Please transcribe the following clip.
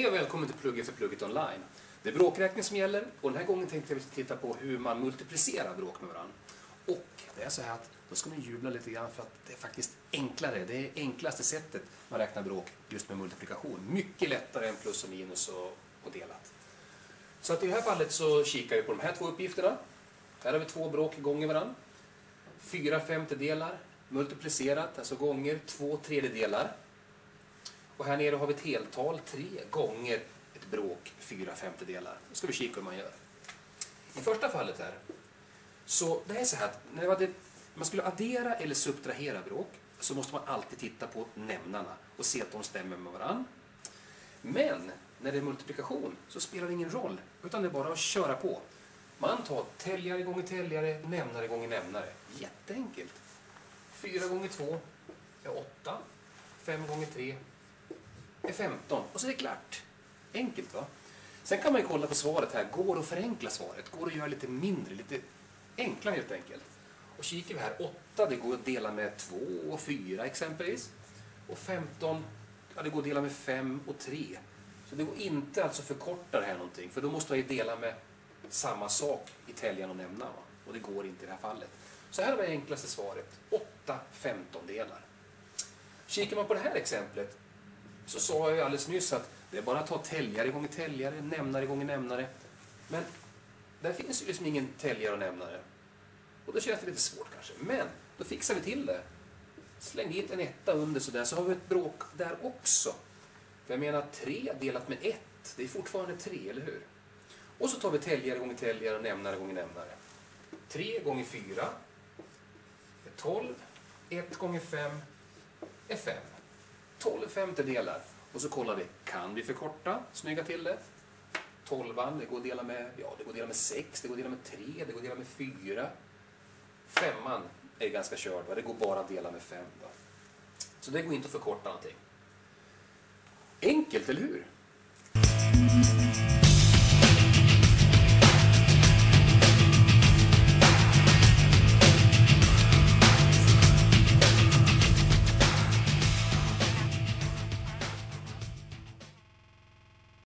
Hej och Välkommen till Plugget för Plugget online. Det är bråkräkning som gäller och den här gången tänkte jag titta på hur man multiplicerar bråk med varandra. Och det är så här att då ska ni jubla lite grann för att det är faktiskt enklare. Det är enklaste sättet man räknar bråk just med multiplikation. Mycket lättare än plus och minus och, och delat. Så att i det här fallet så kikar vi på de här två uppgifterna. Här har vi två bråk gånger varandra. Fyra femtedelar multiplicerat, alltså gånger två tredjedelar. Och här nere har vi ett heltal, tre gånger ett bråk, fyra femtedelar. Då ska vi kika hur man gör. I första fallet här, så det är så här att när man skulle addera eller subtrahera bråk så måste man alltid titta på nämnarna och se att de stämmer med varandra. Men när det är multiplikation så spelar det ingen roll, utan det är bara att köra på. Man tar täljare gånger täljare, nämnare gånger nämnare. Jätteenkelt. 4 gånger 2 är 8. 5 gånger 3 är 15. Och så är det klart. Enkelt va? Sen kan man ju kolla på svaret här. Går det att förenkla svaret? Går det att göra lite mindre, lite enklare helt enkelt? Och kikar vi här, 8 det går att dela med 2 och 4 exempelvis. Och 15, ja det går att dela med 5 och 3. Så det går inte alltså förkorta det här någonting, för då måste man ju dela med samma sak i täljaren och nämna. Va? Och det går inte i det här fallet. Så här var det enklaste svaret, 8 15-delar. Kikar man på det här exemplet så sa jag ju alldeles nyss att det är bara att ta täljare gånger täljare, nämnare gånger nämnare. Men där finns ju liksom ingen täljare och nämnare. Och då känns det lite svårt kanske. Men då fixar vi till det. Släng dit en etta under sådär så har vi ett bråk där också. För jag menar tre delat med ett, det är fortfarande tre, eller hur? Och så tar vi täljare gånger täljare och nämnare gånger nämnare. 3 gånger 4 är 12. 1 gånger 5 är 5. 12 femtedelar. Och så kollar vi, kan vi förkorta, snygga till det? 12 det går att dela med, ja, det går att dela med 6, det går att dela med 3, det går att dela med 4. Femman är ganska körd, va? det går bara att dela med 5. Va? Så det går inte att förkorta någonting. Enkelt, eller hur?